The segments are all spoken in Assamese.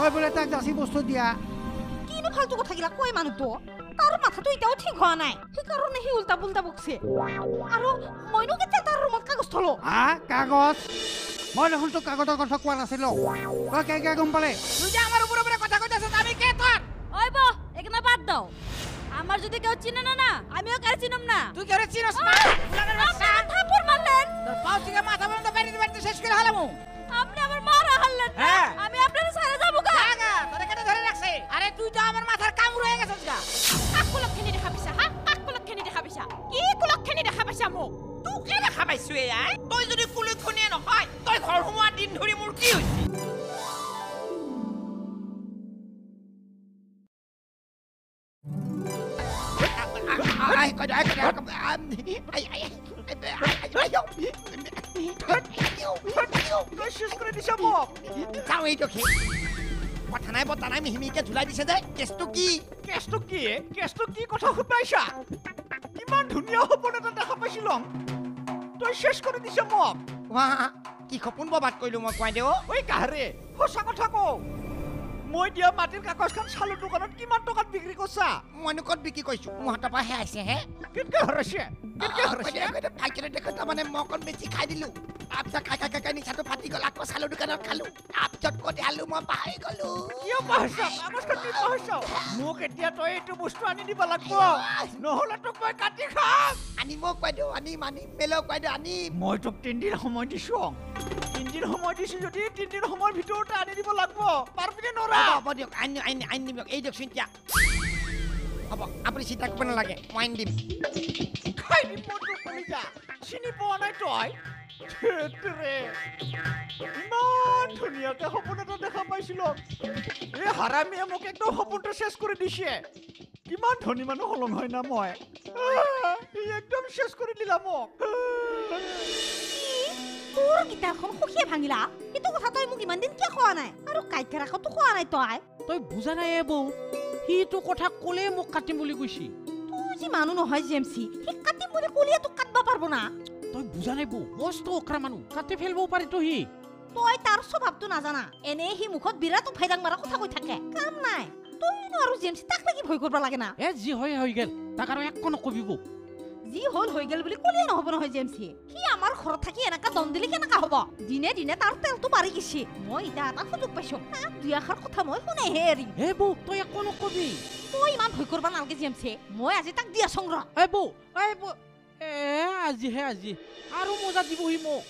তই বোলে তাক যাচি বস্তু দিয়া? কিনো ফাল্টু কথা গিলা কয় মানুহটো তাৰ মাথাটো এতিয়াও ঠিক হোৱা নাই। সেইকাৰণে সি উল্টা পুল্টা বকছে। আৰু মইনো কেতিয়া তাৰ ৰুমত কাগজ থলো? হা? কাগজ? মই দেখোন তোক কাগজৰ কথা কোৱা নাছিলো। তই কেনেকে গম পালে? তুই যে আমার উপরে উপরে কথা কইতাছ আমি কে তোর ওই বো এখানে বাদ দাও। আমার যদি কেউ চিনে না না আমিও কার চিনম না। তুই কেউ চিনস না? বাচ্চা থাপুর মারলেন তোর পাও থেকে মাথা পর্যন্ত বেরিয়ে বেরিয়ে শেষ করে হালামু। আপনি আমার মারা হারলেন না। হ্যাঁ। আরে তুই তো আমার মাথার কামড় হয়ে গেছিস গা কাকুলক্ষিনী দেখা পাইছা হা কাকুলক্ষিনী দেখা পাইছা কি কুলক্ষিনী দেখা পাইছা মোক তোকে দেখা পাইছো এ আই তই যদি কুলক্ষণীয়ে নহয় তই ঘৰ সোমোৱা দিন ধৰি মোৰ কি হৈছে চাওঁ এইটো কি কথা নাই বতা নাই মিহিমিহিকে ঝুলাই দিছে যে কেছটো কি? কেছটো কি? কেছটো কি কথা শুনাইছা? ইমান ধুনীয়া সপোন এটা দেখা পাইছিলো। তই শেষ কৰি দিছ মোক। কি সপোন ববাদ কৰিলো মই কোৱাই দেও ঐ কাহাৰে সঁচা কথা কওঁ। মই দিয়া মাটিৰ কাগজখন চালো দোকানত কিমান টকাত বিক্ৰী কৰছা? মইনো ক'ত বিক্ৰী কৰিছো? মোৰ হাতৰ পৰা হে। কেনেকে হৰাইছে কেনেকে হৰাইছে খাই কেনে দেখো তাৰমানে মই অকণ বেছি খাই দিলো। তাৰপিছত খাই খাই খাই খাই নিচাটো ফাটি গ'ল আকৌ চালো দোকানত খালো। তাৰপিছত ক'ত আলো মই পাহৰি গ'লো। কিয় পাহৰিছ? কাগজখন কি পাহৰিছ? মোক এতিয়া তই এইটো বস্তু আনি দিব লাগিব। নহ'লে তোক মই কাটি খাম। আনিব কোৱাই দিওঁ আনিম আনিম বেলেগ কোৱাই দিওঁ আনিম। মই তোক তিনিদিন সময় দিছো তিনিদিন সময় দিছো যদি তিনিদিন সময়ৰ ভিতৰতে আনি দিব লাগিব। পাৰবিনে নৰা হ'ব দিয়ক আনি আনি আনি দিম এই দিয়কচোন এতিয়া হ'ব আপুনি চিন্তা কৰিব নালাগে মই আনি দিম। খাই দিম তোৰ কলিজা চিনি পোৱা নাই তই। ইমান ধুনীয়াকে সপোন এটা দেখা পাইছিলো। এই হাৰামীয়ে মোক একদম সপোনটো চেছ কৰি দিছে। কিমান ধনী মানুহ হলং হয় না মই? একদম চেছ কৰি দিলা মোক। তোৰ কিতাপখন সুখীয়ে ভাঙিলা সেইটো কথা তই মোক ইমান দিন কিয় কোৱা নাই আৰু কাইকেৰাকতো কোৱা নাই তই তই বুজা নাই এ বৌ সিটো কথা ক'লে মোক কাটিম বুলি কৈছি তোৰ যি মানুহ নহয় জি এম চি সি কাটিম বুলি কলিয়ে তোক কাটব পাৰব না তই বুজা নাই বৌ মস্ত অকৰা মানুহ কাটি ফেলবও পাৰিতো সি তই তাৰ স্বভাৱটো নাজানা এনেই সি মুখত বিৰাট উফাইদাং মাৰা কথা কৈ থাকে কাম নাই তইনো আৰু জি এম চি তাক লাগি ভয় কৰিব লাগে না এ যি হয় হৈ গেল তাক আৰু একো নকবি বৌ যি হ'ল হৈ গেল বুলি কলিয়ে নহ'ব নহয় জি এম চি সি আমাৰ ঘৰত থাকি এনেকা দম দিলে কেনেকা হ'ব? দিনে দিনে তাৰ তেলটো বাঢ়ি গৈছে। মই এতিয়া এটা সুযোগ পাইছো। তাক দুই এষাৰ কথা মই শুনেহে এৰিম। এ বৌ তই একো নকবি। তই ইমান ভয় কৰিব নালাগে জি এম মই আজি তাক দিয়া সংগ্ৰহ। এ বৌ এ বৌ এ আজিহে আজি। আৰু মজা দিবহি মোক।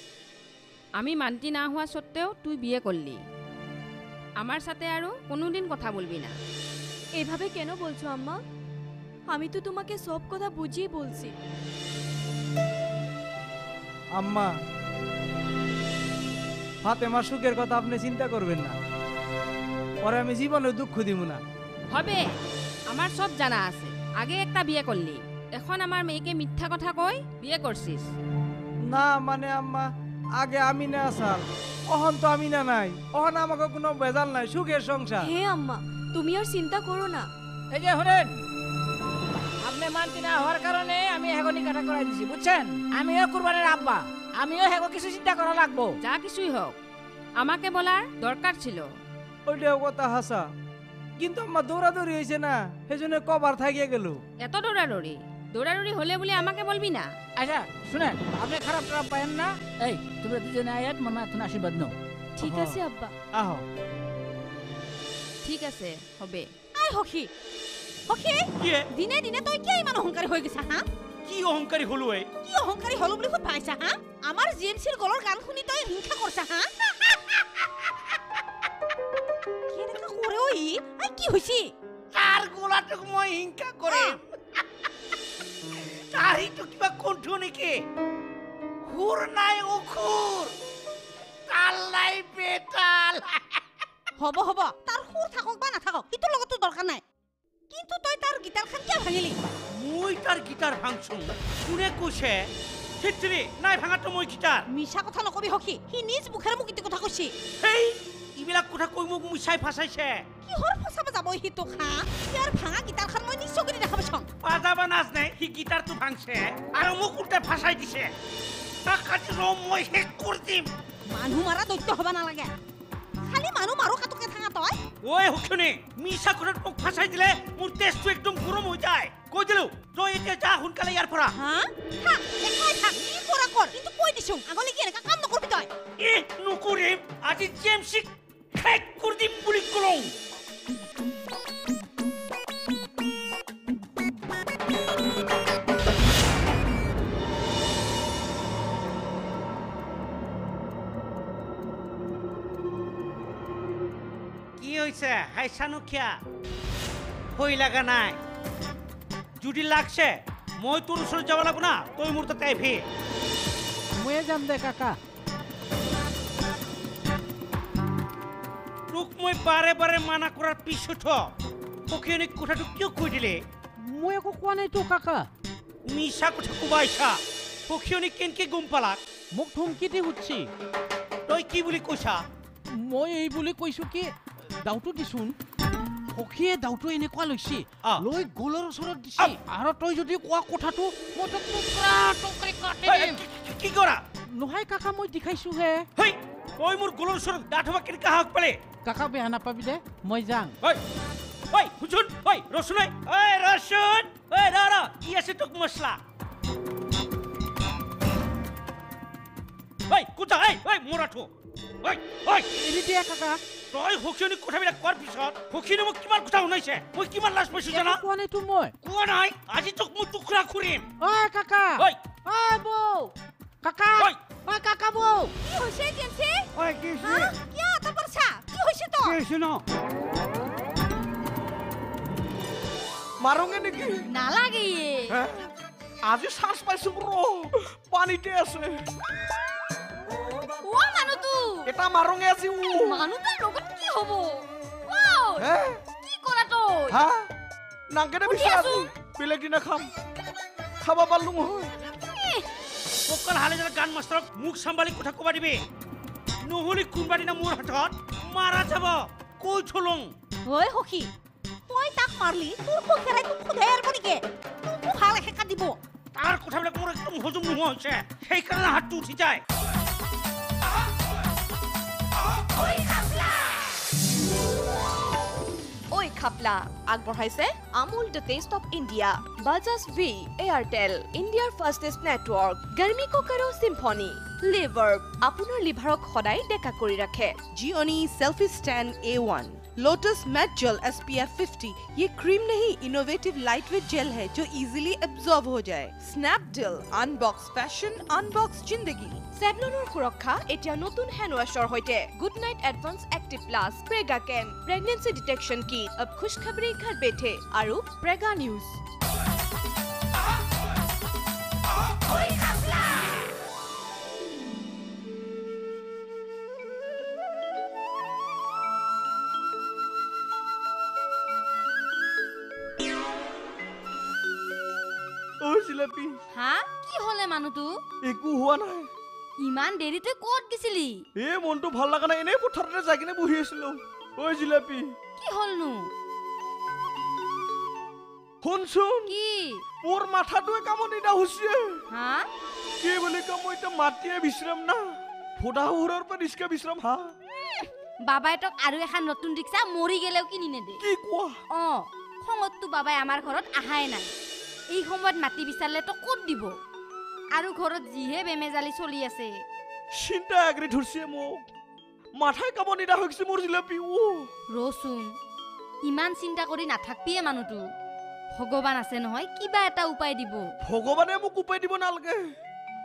আমি মান্তি না হওয়া সত্ত্বেও তুই বিয়ে করলি আমার সাথে আরও কোনোদিন কথা বলবি না। এভাবে কেন বলছো আম্মা? আমি তো তোমাকে সব কথা বুঝিয়ে বলছি। আম্মা ফাতেমার সুখের কথা আপনি চিন্তা করবেন না। পরে আমি জীবনে দুঃখ দিব না। হবে আমার সব জানা আছে। আগে একটা বিয়ে করলি এখন আমার মেয়েকে মিথ্যা কথা কই বিয়ে করছিস? না মানে আম্মা আগে আমি না আসাল অহন তো আমি না নাই অহন আমাকে কোনো বেজাল নাই সুখের সংসার। হে আম্মা তুমি আর চিন্তা করো না। এই যে আপনি মানতি না হওয়ার কারণে আমি হেগনি কাটা করাই দিছি বুঝছেন? আমিও কুরবানের আব্বা আমিও হেগো কিছু চিন্তা করা লাগবো। যা কিছুই হোক আমাকে বলার দরকার ছিল। ওইটাও কথা হাসা কিন্তু আম্মা দৌড়াদৌড়ি হয়েছে না সেজন্য কবার থাকিয়ে গেল। এত দৌড়াদৌড়ি দৌড়াদৌড়ি হলে বলে আমাকে বলবি না? আচ্ছা শুনেন আপনি খারাপ খারাপ পায়েন না। এই তোমরা দুজনে আয়াত মামা তুমি আশীর্বাদ নাও। ঠিক। আছে আব্বা। আহ। ঠিক আছে হবে। আই সখী সখী দিনে দিনে তই কিয় ইমান অহংকাৰী হৈ গৈছা হা? কি অহংকাৰী হলো এ? কি অহংকাৰী হলো বুলি সুধ পাইছা হা? আমাৰ জি এম চিৰ গলৰ গান শুনি তই হিংসা কৰছা হা? কেনেকা কৰে ঐ আই কি হৈছে? তাৰ গোলাটোক মই হিংসা কৰিম। তাৰ সেইটো কিবা কণ্ঠু নেকি? সুৰ নাই অসুৰ। তাল নাই বেতাল হ'ব হ'ব। তাৰ সুৰ থাকক বা নাথাকক সিটোৰ লগতো দৰকাৰ নাই। কিন্তু তই তাৰ গীটাৰখন কিয় ভাঙিলি। মই তাৰ গীটাৰ ভাঙছো। কোনে কৈছে? সেইটোৰে নাই ভাঙাতো মই গীটাৰ। মিছা কথা নকবি সখী সি নিজ মুখেৰে মোক ইটো কথা কৈছে। সেই এইবিলাক কথা কৈ মোক মিছাই ফাঁচাইছে। কিহৰ ফচাব যাব সি তোক হা? ইয়াৰ ভাঙা গীটাৰখন মই নিজ চকুৰে দেখা পাইছোঁ পাজাবা নাজ নাই সি গীটাৰটো ভাঙছে আৰু মোক উল্টাই ফাঁচাই দিছে। তাক ৰ মই শেষ কৰি দিম। মানুহ মাৰা দৈত্য হ'ব নালাগে। খালি মানুহ মাৰো কাটোকে থাঙা তয়? ওই হুকনে মিশা করে টোক ফাসাই দিলে? মোর তেজটো একদম গরম হই যায়। কই দিলো তো এটা যা হুনকালে ইয়ার পরা হ্যাঁ থাক একাই থাক কি করা কর কিন্তু কই দিছো আগলে কি একা কাম করবি তয় এ নুকুরে আজি জেমসি খেক কুরদি বুলি কলং। হাইচানুখীয়া ভয় লগা নাই। যদি লাগছে। মই তোৰ ওচৰত যাব লাগিব না। তই মোৰ তাতে আহিবি। ময়ে যাম দে কাকা। তোক মই বাৰে বাৰে মানা কৰাৰ পিছত সখীয়নীক কথাটো কিয় কৈ দিলে? মই একো কোৱা নাইতো কাকা। মিছা কথা কোবাইছা সখীয়নী কেনেকে গম পালাক? মোক ধমকি দি সুধছি। তই কি বুলি কৈছা? মই এই বুলি কৈছো কি দাউটো দিছোন সখীয়ে দাউটো এনেকুৱা লৈছে। লৈ গলৰ ওচৰত দিছে। আৰু তই যদি কোৱা কথাটো মই তোক টুকৰা টুকৰি কাটি ঐ, দিম। কি- কৰা? নহয় কাকা মই দেখাইছো হে। হেই তই মোৰ গলৰ ওচৰত দাঁত হবা কেনেকে সাহস পালে? কাকা বেয়া নাপাবি দে মই যাং ঐ ঐ শুনচোন ঐ ৰচোন ঐ ঐ ৰচোন ঐ ৰ ৰ কি আছে তোক মছলা? ঐ কোথা ঐ ঐ মৰাটো ঐ ঐ এৰি দিয়া কাকা। তই সখীয়নীক কথাবিলাক কোৱাৰ পিছত সখীয়নী মোক কিমান কথা শুনাইছে? মই কিমান লাজ পাইছো জানা? কোৱা নাইতো মই। কোৱা নাই? আজি তোক মই টুকুৰা খুৰিম। ঐ কাকা। ঐ। ঐ বৌ। কাকা। ঐ। ঐ কাকা বৌ। কি হৈছে জেমচি ঐ কি হৈছে? কিয় আটা পাৰছা কি হৈছে কি তোৰ হৈছে ন? মাৰোগে নেকি? নালাগে? আজি চান্স পাইছো ব্ৰ। পানীতে আছে। এটা মাৰোগে আজি উ মানুহটোৰ লগত কি হ'ব কি কৰা তই হা উঠি বিচাৰ আছো। বেলেগ দিনা খাম খাব পাৰলো নহয় অকল হালে যেন গান মাষ্টৰক মুখ চম্ভালি কথা ক'বা দিবি নহ'লে কোনোবা দিনা মোৰ হাতত মাৰা যাব কৈ থলং ঐ সখী তই তাক মাৰলি তোৰ পক্ষেৰাই তোক সোধাই আৰব নেকি তোকো ভাল এশেকা দিব তাৰ কথাবিলাক মোৰ একদম হজম নোহোৱা হৈছে সেইকাৰণে হাতটো উঠি যায় খাপলা আগবঢ়াইছে। Amul the taste of India Bajaj V Airtel ইণ্ডিয়াৰ ফাষ্টেষ্ট নেটৱৰ্ক গাৰ্মি কুকাৰো চিম্ফনি লিভাৰ আপোনাৰ লিভাৰক সদায় ডেকা কৰি ৰাখে। Gionee selfie stand A one Lotus matte gel S P F fifty ये क्रीम नहीं इनोवेटिव लाइट वेट जेल है जो इजीली एब्जॉर्ब हो जाए स्नैपडील अनबॉक्स फैशन अनबॉक्स जिंदगी চেভলনৰ সুৰক্ষা এতিয়া নতুন হেণ্ড ৱাছৰ সৈতে Good Knight advance active plus Prega can pregnancy detection kit of খুচখাবৰি ঘৰ বেঠে আৰু প্ৰেগা নিউজ মানুহটো একো হোৱা নাই। ইমান দেৰি তই ক'ত গেছিলি? এ মনটো ভাল লগা নাই। এনেই পথাৰতে যাই কিনে বহি আছিলো। ঐ জিলাপি। কি হ'লনো? শুনচোন। কি? মোৰ মাথাটোৱে কামত নিদা হৈছে। হা? কি বুলি কম মই এতিয়া মাতিয়ে বিশ্ৰাম না। ফুটা শহুৰৰ পৰা নিচকে বিশ্ৰাম হা? বাবাই তোক আৰু এখন নতুন ৰিক্সা মৰি গেলেও কিনি নেদে। কি কোৱা? অঁ খঙততো বাবাই আমাৰ ঘৰত আহাই নাই। এই সময়ত মাটি বিচাৰিলে তো ক'ত দিব? আৰু ঘৰত যিহে বেমেজালি চলি আছে। চিন্তা আগৰি ধৰিছে মোক মাথাই কামত নিদা হৈ গৈছে মোৰ জিলাপি ৰচোন ইমান চিন্তা কৰি নাথাকবিয়ে মানুহটো। ভগৱান আছে নহয় কিবা এটা উপায় দিব। ভগৱানে মোক উপায় দিব নালাগে।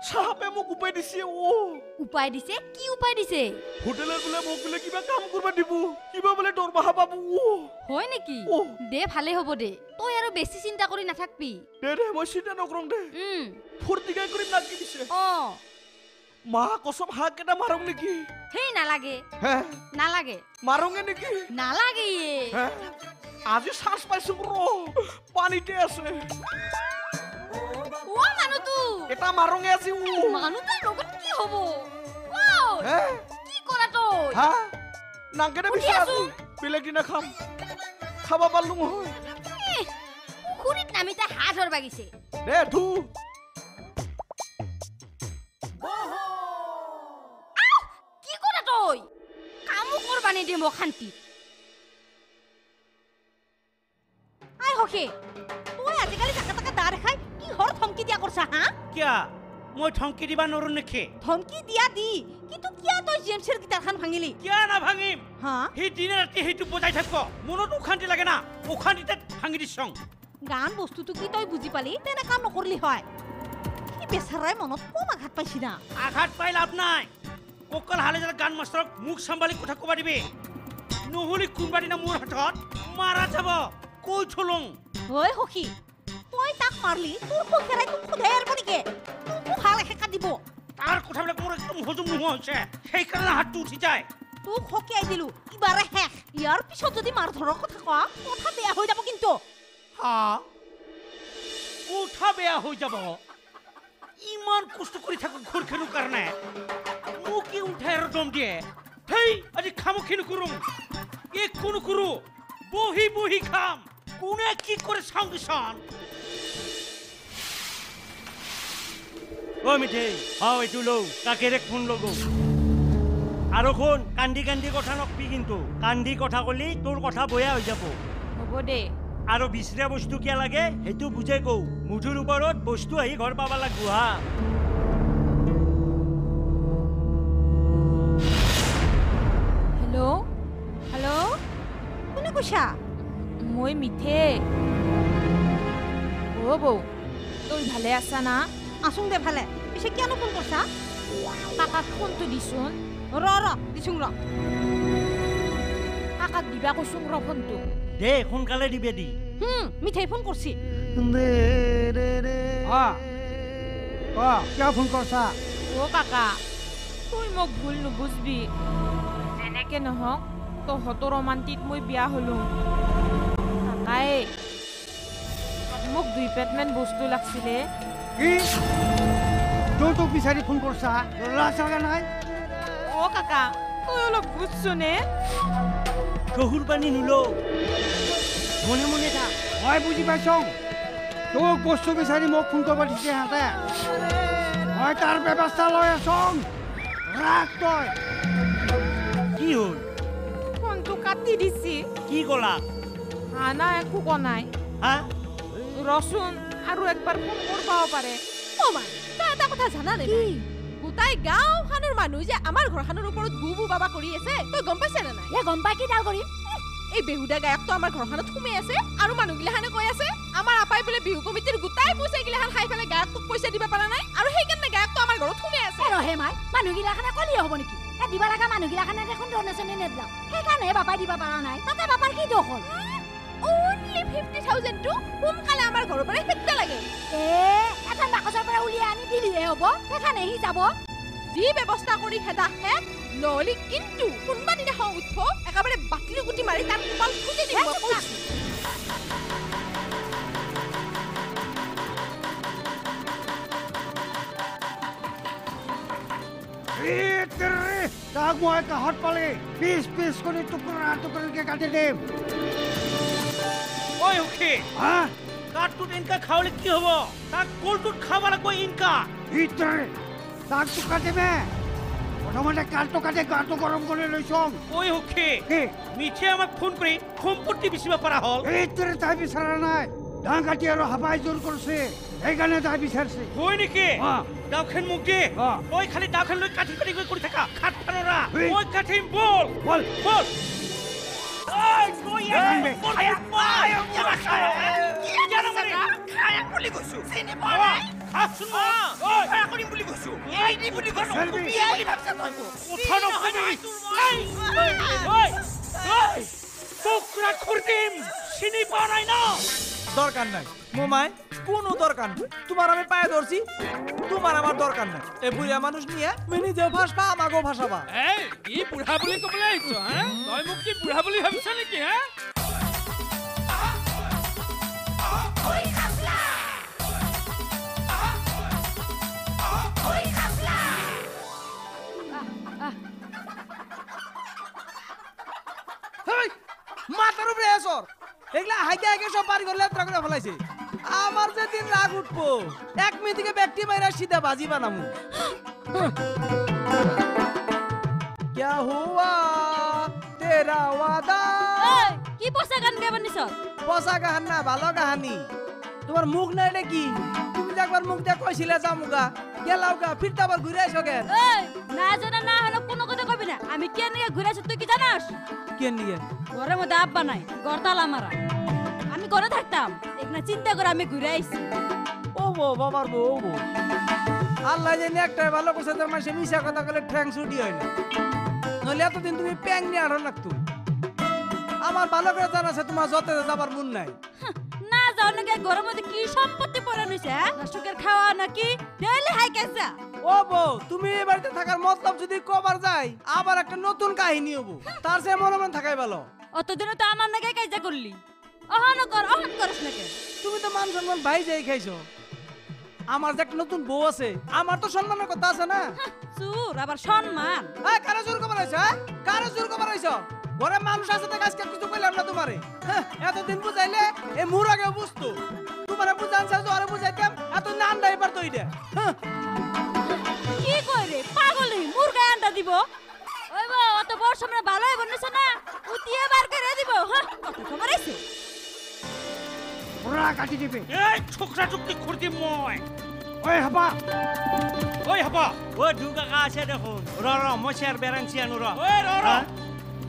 চাহাপে মোক উপায় দিছে ও। উপায় দিছে? কি উপায় দিছে? হোটেলত বোলে মোক বোলে কিবা কাম কৰিব দিব। কিবা বোলে দৰমহা পাব ও। হয় নেকি। দে ভালে হ'ব দে। তই আৰু বেছি চিন্তা কৰি নাথাকবি। দে দে মই চিন্তা নকৰোঁ দে। ফূৰ্তিকাই কৰিম নাকি দিছে। অঁ। মা কচম হাক কেইটা মাৰোং নেকি? সেই নালাগে। নালাগে। মাৰোঙে নেকি? নালাগে আজি চান্স পাইছো ব্ৰ পানীতে আছে। এটা মাৰো আজি বেলেগ দিনা খাম খাব পাৰলো নহয় পুখুৰীত নামি তাই হাত সৰ বাগিছে দে ধু কি কৰা তই কামো কৰবা নিদিয়ে মোক শান্তি আই হকে তই আজিকালি থাকা কিহৰ ধমকি দিয়া কৰছা হা কিয়া মই ধমকি দিবা নোৱাৰো নেকি ধমকি দিয়া দি কিন্তু কিয় তই জি এম চিৰ গীটাৰখন ভাঙিলি কিয়া নাভাঙিম হা সেই দিনে ৰাতি সেইটো বজাই থাকিব মনত অশান্তি লাগে না অশান্তিতে ভাঙি দিছং গান বস্তুটো কি তই বুজি পালি তেনে কাম নকৰিলি হয় সি বেচাৰাই মনত কম আঘাত পাইছি না আঘাত পাই লাভ নাই অকল হালে যাতে গান মাষ্টৰক মুখ চম্ভালি কথা ক'বা দিবি নহ'লে কোনোবা দিনা মোৰ হাতত মাৰা যাব কৈ থলং ঐ সখী তাক মাৰলি তোৰ সখেৰাই তোক সোধাই আৰব নেকি তোকো ভালো এশেকা দিব। তাৰ কথাবিলাক মোৰ একদম হজম নোহোৱা হৈছে সেইকাৰণে হাতটো উঠি যায়। তোক সকিয়াই দিলো। ইবাৰে শেষ ইয়াৰ পিছত যদি মাৰ ধৰৰ কথা কোৱা কথা বেয়া হৈ যাব কিন্তু। হা কথা বেয়া হৈ যাব। ইমান কষ্ট কৰি থাকো ঘৰখনৰ কাৰণে মোক কি উঠাই আৰু দম দিয়ে হেই আজি খামুখি নকৰোঁ একো নকৰোঁ বহি বহি খাম। কোনে কি কৰে চাওঁ ও মিঠেই হাও এইটো লও কাকেৰে ফোন লগো। আৰু শুন কান্দি কান্দি কথা নকবি কিন্তু কান্দি কথা কলি তোৰ কথা বেয়া হৈ যাব। হ'ব দে। আৰু বিচৰা বস্তু কিয় লাগে সেইটো বুজাই কওঁ। মুঠুৰ ওপৰত বস্তু আহি ঘৰ পাব লাগব হা। হেল্ল' হেল্ল' কোনে কৈছা? মই মিঠে। অ' বৌ তই ভালে আছা না? আছোং দে ভালে পিছে কিয়নো ফোন কৰছা? কাকাক ফোনটো দিছোন ৰ ৰ দিছোং ৰ। কাকাক দিবা কৈছোং ৰ ফোনটো। দে সোনকালে দিবে দি। হুম মিঠাই ফোন কৰছি। কিয় ফোন কৰছা? অ' কাকা তই মোক ভুল নুবুজবি। যেনেকে নহওক তহঁতৰ ৰোমান্টিত মই বিয়া হলো। কাকাই মোক দুই পেটমান বস্তু লাগছিলে। কি? তোৰ তোক বিচাৰি ফোন কৰছা? লগা নাই? অ' কাকা তই অলপ বুজছোনে চকুৰ পানী নোলো মনে মনে থাক মই বুজি পাইছোঁ। তোক বস্তু বিচাৰি মোক ফোন কৰিব দিছে সিহঁতে। মই তাৰ ব্যৱস্থা লৈ আছোঁ। ৰাখ তই। কি হ'ল? ফোনটো কাটি দিছি। কি ক'লা? হানা একো কোৱা নাই হা? ৰচোন আৰু একবাৰ ফোন কৰবাও পাৰে। অ' মা তই এটা কথা জানা নে নাই? গোটাই গাঁওখনৰ মানুহ যে আমাৰ ঘৰখনৰ ওপৰত গু বু বাবা কৰি আছে তই গম পাইছা নে নাই? গম পাই কি ডাল কৰিম? এই বেহুদা গায়কটো আমাৰ ঘৰখনত সোমাই আছে আৰু মানুহগিলাখানে কৈ আছে আমাৰ আপাই বোলে বিহু কমিটিৰ গোটাই পইচা গিলাখান খাই পেলাই গায়কটোক পইচা দিব পৰা নাই আৰু সেইকাৰণে গায়কটো আমাৰ ঘৰত সোমাই আছে। ৰহে মাই মানুহগিলাখানে কলিয়ে হ'ব নেকি? এ দিবা লগা মানুহগিলাখানে দেখোন ডনেশ্যনে নেদলাক। সেইকাৰণে বাপাই দিব পৰা নাই তাতে বাপাৰ কি দোষ হ'ল অনলি ফিফটি থাউজেণ্ডটো সোনকালে আমাৰ ঘৰৰ পৰা খেদবা লাগে। এ এখন বাকচৰ পৰা উলিয়াই আনি দিলিহে হ'ব সেইখানে সি যাব। যি ব্যৱস্থা কৰি খেদ নহ'লে কিন্তু কোনোবা দিনা খং উঠব একেবাৰে বাতিল গুটি মাৰি তাৰ কপাল ফুটি দিব তাক মই কাষত পালে? পিচ পিচ কৰি টুকুৰা টুকুৰিকে কাটি দিম। उठे हाँ? काट टूट इनका खावले की हो ताक कोल टूट खावा लगो इनका इतर ताक तो काटे में প্রথমে কালটো কাটে গাটো গরম করে লইছম ওই হকে মিছে আমাক ফোন করে সম্পত্তি বিচাৰিব পৰা হল। এই তোৰ তাই বিচাৰা নাই। ধান কাটি আৰু হাবাই জোৰ কৰিছে সেইকাৰণে তাই বিচাৰিছে হয়। নেকি দাওখন হ্যাঁ। মোক দে তই হ্যাঁ। খালি দাওখন লৈ কাটি কাঠি কৰি থাকা? খাট ফানৰা মই কাঠিম বল। বল। বল। বুলি কৈছো চিনি অ, পোৱা নাই আহচোন মই। ঐ, খায়া কৰিম বুলি কৈছো এই দি বুলি কৈছো চেলবি। কি বুলি ভাবছা তই মোক? কথা নকবি। এই, ঐ, ঐ, তোক ৰাখোৰ দিম চিনি পোৱা নাই ন দরকার নাই। মোমাই কোনো দরকার নাই। তোমার আমি পায়ে ধরছি তোমার আমার দরকার নাই। এ বুড়া মানুষ নিয়ে মিনি যে ভাসবা আমাকেও ভাসাবা। এই কি বুঢ়া বুলি ক'বলৈ আহিছ হা? তই মোক কি বুঢ়া বুলি ভাবিছ নেকি হা? হেই, মাথার উপরে এসর এগুলা হাইকে হাইকে সব বাড়ি করে লেত্রা করে ফেলাইছে আমার যে দিন রাগ উঠবো এক মিনিটে ব্যক্তি মাইরা সিধা বাজি বানামু क्या हुआ तेरा वादा কি পইচা গান গাব নিছ পচা কাহান না ভালো কাহানি তোমার মুখ নাই রে কি তুমি যে একবার মুখ দিয়ে কইছিলে যামুগা গেলাও গা ফিরতে আবার ঘুরে আইসো কেন এই না জানা না হলো কোনো কথা কবি না আমি কে নিয়ে ঘুরে আসি তুই কি জানাস কেন নিয়ে ঘরের মধ্যে আব্বা নাই গড়তাল আমার। আমি ঘরে থাকতাম এখানে চিন্তা করে আমি ঘুরে আইছি। ও বো বাবার বউ ও বউ। আল্লাহ জানি একটাই ভালো করছে তোর মাসে মিশা কথা বলে ঠ্যাং ছুটি হয় না। নইলে এতদিন তুমি প্যাং নিয়ে আরও লাগতো। আমার ভালো করে জানা আছে তোমার যতে যাবার মন নাই। মধ্যে কি সম্পত্তি পড়ে হ্যাঁ? দর্শকের খাওয়া নাকি? ডেইলি হাই কেসা। ও বউ তুমি এই বাড়িতে থাকার মতলব যদি কবার যাই আবার একটা নতুন কাহিনী হব। তার সে মনে মনে থাকাই ভালো। অতদিনে তো আমার নাকি কাজা করলি। অহন কর অহন করস নাকি। তুমি তো মান সম্মান ভাই যাই খাইছো। আমার যে একটা নতুন বউ আছে আমার তো সম্মানের কথা আছে না? চুর আবার সম্মান। হ্যাঁ কারও জোর কবার হয়েছ হ্যাঁ কারও জোর কবার হয়েছ ঘরে মানুষ আছে তো আজকে কিছু কইলাম না তোমারে। হ্যাঁ, এতদিন বুঝাইলে এ মুর আগে বুঝতো। তোমারে বুঝান চাইছো আরে বুঝাইতাম এত নান ড্রাইভার তো এটা হ্যাঁ। কি কই রে পাগলি মুরগা আন্ডা দিব? ওই অত বড় সামনে ভালো হইব না? উতিয়ে বার করে দিব হ্যাঁ কত খবর ছোড়া কাটি দিবে এই ছোকরা চুক্তি খুঁড়তি মই ওই হাপা ওই হাপা ও ঢুকা কা আছে দেখুন র র মশার বেরাংছি আনু র ওই র র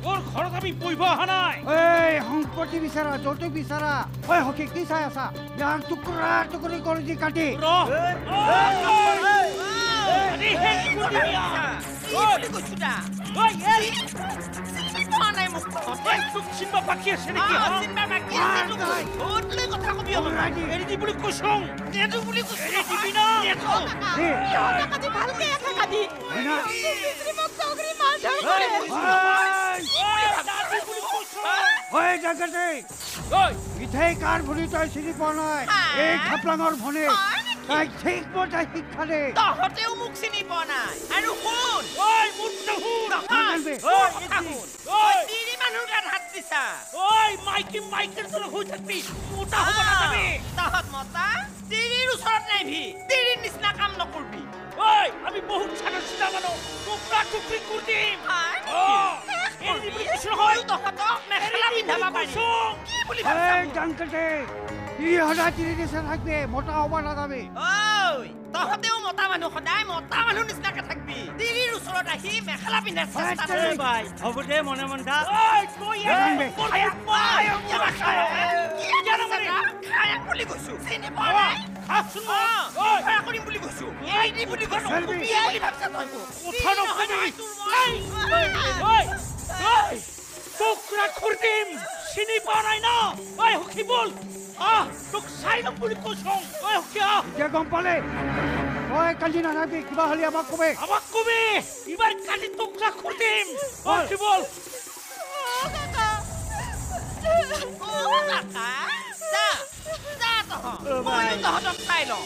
ওর ঘরত আমি পইব হা নাই এই সংকটি বিচারা যৌতুক বিচারা ওই হকে কি চাই আছা ইয়াৰ টুকুৰা টুকুৰি কৰি দি কাটি ৰ আরে হে কুটি মিয়া ও কুটি কুচুটা ওই এই আছে নেকি আছে কথা কবি বুলি নেদো বুলি ভালকে ওই জাগাতে ওই তই চিনি পোৱা নাই এই খাপলাঙৰ ভনী তাইক ঠিক মতে শিক্ষা দে তহঁতেও মোক চিনি পোৱা নাই আৰু শুন শুন আসবে ওই মাইকি মাইকের জন্য হই থাকবি। মোটা হব তাহত মতা? তিরির উসরত নাই ভি। তিরির নিচনা কাম ন করবি। আমি বহুত ছানা সিনা মানো। টুকরা টুকরি কর পিন্ধাবা পারি। কি বুলি ভাবছ? এই ই সদায় তিৰি নিচিনা থাকবি মোটা হ'ব নাযাবি ঐ তহঁতেও মতা মানুহ সদায় মতা মানুহ নিচিনাকে থাকবি তিৰিৰ ওচৰত আহি মেখেলা পিন্ধাৰ চেষ্টা কৰিবি ভাই হ'ব দে মনে মনে থাক ওই তুই জানবি। খায়াক বুলি কৈছো চিনি পোৱা নাই খাচোন অ, ওই খায়া কৰিম বুলি কৈছো এই দি বুলি কৈছো জানবি। কি বুলি ভাবছা তই মোক কথা নকবি নহয়, তোৰ এই মই- ওই ওই টুকৰা কৰে দিম চিনি পোৱা নাই ন? ঐ সখী বল। আহ তোক চাই ল'ম বুলি কৈছোঁ। ঐ সখী আহ। এতিয়া গম পালে? ঐ কালি নানাবি কিবা হ'লে আমাক কবে। আমাক কবে। ইবাৰ কালি তোক যা খুটিম ঐ সখী বল। তহঁতক চাই লওঁ।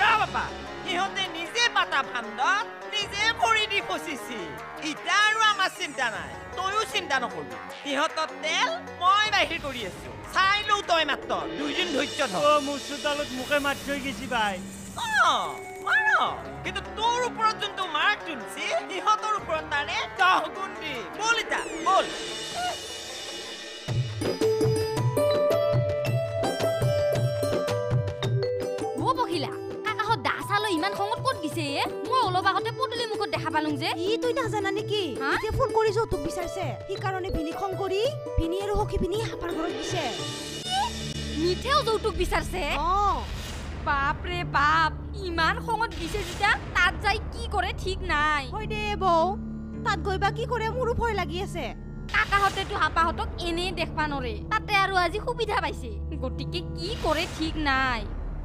বাবা ইহঁতে নিজে পাতা ভাণ্ডত নিজে কৰি দি ফচিছি ইতা আৰু আমাৰ চিন্তা নাই। তয়ো চিন্তা নকৰবি। ইহঁতৰ তেল মই বাহিৰ কৰি আছো। চাই লওঁ তই মাত্ৰ। দুইদিন ধৈৰ্য ধৰ। অ মোৰ চোতালত মোকে মাতি থৈ গৈছি অ, মাৰ কিন্তু তোৰ ওপৰত যোনটো মাৰ তুলছি ইহঁতৰ ওপৰত তাৰে দহ গুণ দি বল ইতা বল। অলপ আগতে পদূলি মুখত দেখা পালোং যে। ই তুই নাজানা নেকি? এতিয়া ফোন কৰি যৌতুক বিচাৰিছে। সেইকাৰণে ভিনি খং কৰি ভিনি আৰু সখী ভিনি হাপাৰ ঘৰত দিছে। মিঠেও যৌতুক বিচাৰছে। অ। বাপ ৰে বাপ ইমান খঙত দিছে যেতিয়া তাত যাই কি কৰে ঠিক নাই। হয় দে বৌ। তাত গৈ বা কি কৰে মোৰো ভয় লাগি আছে। কাকাহঁতেতো হাপাহঁতক এনেই দেখবা নৰে। তাতে আৰু আজি সুবিধা পাইছে। গতিকে কি কৰে ঠিক নাই।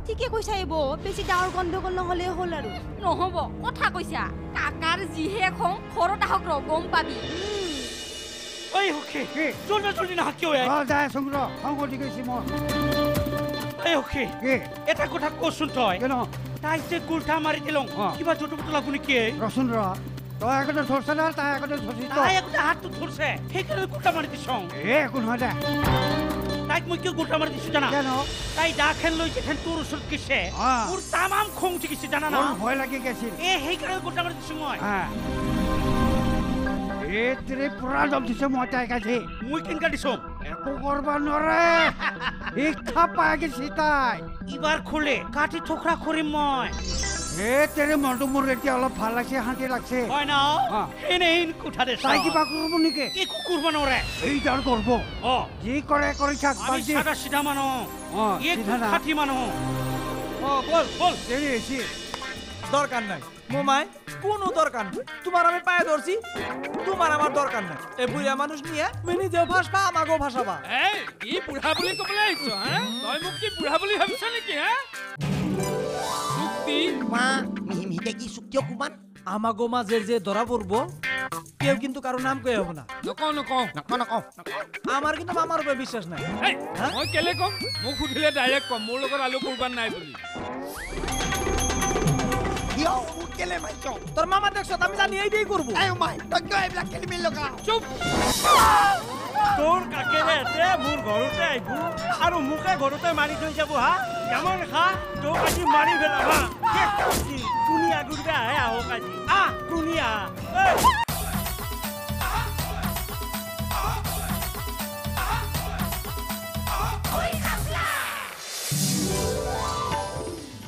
ঠিকে কৈছা এই বৌ বেছি ডাঙৰ গণ্ডগোল নহ'লে হ'ল আৰু। নহব কথা কৈছা। কাকাৰ যিহে খং ঘৰত আহক ৰ গম পাবি। ওই হকি কি জলদি জলদি না কিয় অ যাই আছোং ৰ খং কৰি গৈছি মই এই হকি কি? এটা কথা কচোন তই। কেন তাই যে গুলঠা মাৰি দিলং অ। কিবা জটু বটু লাগু নেকি ৰচোন ৰ তই আগতে ধৰছে না তাই আগতে ধৰছি তাই তই আগতে হাতটো ধৰছে সেইকাৰণে গুলটা মাৰি দিছং। এ একো নহয় দে। তাইক মই কিয় গুলটা মাৰি দিছো জানা? কেন? তাই দা খেন লৈ যেথেন তোৰ ওচৰত গৈছে। মোৰ তামাম খং উঠি গৈছে জানা না? ভয় লাগি গৈছিল এ সেইকাৰণে গুলটা মাৰি দিছো মই। এ তেৰে পুৰা দম দিছে মই তাইক আজি মই কেনেকা দিছো? একো কৰবা নোৱাৰে শিক্ষা পাই গেছি তাই। ইবাৰ খোলে কাটি ঠোকৰা কৰিম মই। এ তেৰে মনটো মোৰ এতিয়া অলপ ভাল লাগছে শান্তি লাগছে। হয় না। এনেই কোঠাতে তাই কিবা কৰিব নেকি? একো কৰিব নোৱাৰে এই তাৰ কৰব অ। যি কৰে কৰি থাক আমি বাদ দি। চাদা চিধা মানুহ। অ এক। খাতি মানুহ। বল বল। দেৰি হৈছে। দরকার নাই। মোমাই কোনো দরকার নাই। তোমার আমি পায়ে ধরছি তোমার আমার দরকার নাই। এই বুড়া মানুষ নিয়ে তুমি নিজেও ভাসবা আমাকেও ভাসাবা। এই কি বুঢ়া বুলি ক'বলৈ আহিছ হা? তই মোক কি বুঢ়া বুলি ভাবিছ নেকি হা? চুক্তি মা মিহি মিহিকে কি চুক্তি অকমান আমাগো মাঝের যে ধরা পড়বো কেউ কিন্তু কারো নাম কয়ে হবো না। নকওঁ নকওঁ নকওঁ নকওঁ আমার কিন্তু মামার উপরে বিশ্বাস নাই। এই, মই কেলে ক'ম? মোক সুধিলে ডাইৰেক্ট ক'ম মোৰ লগত আলু কোৰবান নাই বুলি। কিয়? মোক কেলে মাৰিছ? তোৰ মামা দেখছো আমি জানি এইটাই কৰবো এই মাই তই কিয় এইবিলাক খেলি মেলি লগা? চুপ! তোৰ কাকেৰে এতে মোৰ ঘৰতে আহিব আৰু মোকে ঘৰতে মাৰি থৈ যাব হা? কেমন খা? তোক আজি মাৰি পেলাম হা? আহে আহক আজি আহ কোনি আহ এই,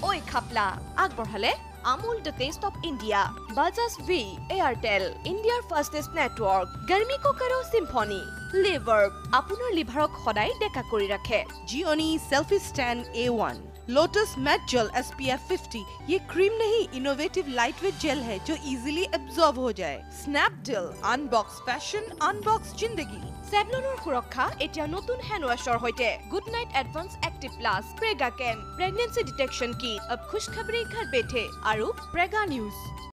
ঐ খাপলা। আগবঢ়ালে Amul the taste of India Bajaj V Airtel ইণ্ডিয়াৰ ফাষ্টেষ্ট নেটৱৰ্ক গাৰ্মি কোকাৰো চিম্ফনি লিভাৰ আপোনাৰ লিভাৰক সদায় ডেকা কৰি ৰাখে Gionee selfie stand A1 Lotus matte gel SPF 50 ये क्रीम नहीं इनोवेटिव लाइटवेट जेल है जो इजीली एब्जॉर्ब हो जाए स्नैपडील अनबॉक्स फैशन अनबॉक्स जिंदगी চেভলনৰ সুৰক্ষা এতিয়া নতুন হেণ্ড ৱাছৰ সৈতে Good Knight advance active plus Prega chemo pregnancy detection kit of খুচখবৰি ঘৰ বেঠে আৰু প্ৰেগা নিউজ